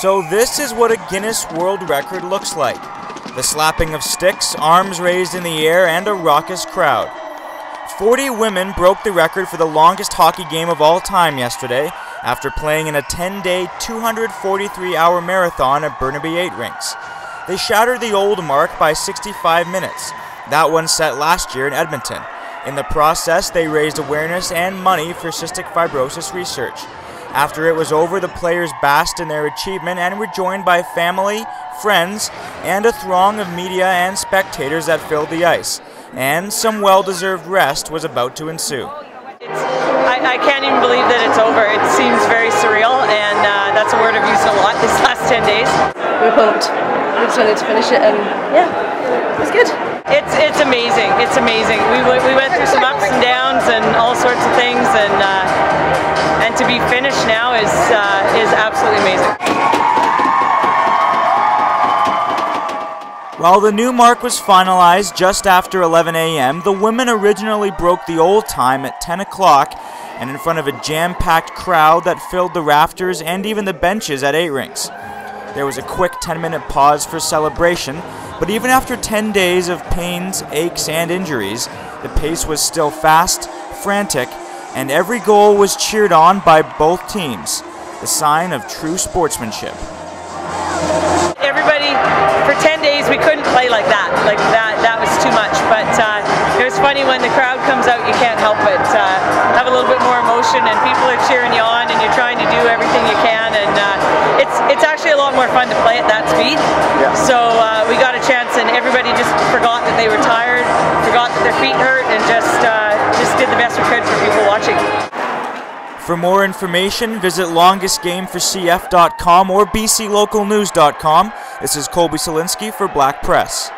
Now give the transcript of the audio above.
So this is what a Guinness World Record looks like. The slapping of sticks, arms raised in the air, and a raucous crowd. 40 women broke the record for the longest hockey game of all time yesterday after playing in a 10-day, 243-hour marathon at Burnaby 8 rinks. They shattered the old mark by 65 minutes, that one set last year in Edmonton. In the process, they raised awareness and money for cystic fibrosis research. After it was over, the players basked in their achievement and were joined by family, friends, and a throng of media and spectators that filled the ice. And some well deserved rest was about to ensue. I, I, can't even believe that it's over. It seems very surreal, and uh, that's a word I've used a lot these last 10 days. We're pumped. We just wanted to finish it, and yeah, it was good. It's it's amazing. It's amazing. We, we went through some finished now is uh, is absolutely amazing. While the new mark was finalized just after 11 a.m., the women originally broke the old time at 10 o'clock and in front of a jam-packed crowd that filled the rafters and even the benches at 8 rinks. There was a quick 10-minute pause for celebration, but even after 10 days of pains, aches, and injuries, the pace was still fast, frantic, and every goal was cheered on by both teams, the sign of true sportsmanship. Everybody, for 10 days, we couldn't play like that. Like that, that was too much. But uh, it was funny when the crowd comes out, you can't help but uh, have a little bit more emotion, and people are cheering you on, and you're trying to do everything you can, and uh, it's it's actually a lot more fun to play at that speed. Yeah. So uh, we got a chance, and everybody just forgot that they were tired, forgot that their feet hurt, and just uh, just did the best we could for people watching. For more information, visit longestgameforcf.com or bclocalnews.com. This is Kolby Solinsky for Black Press.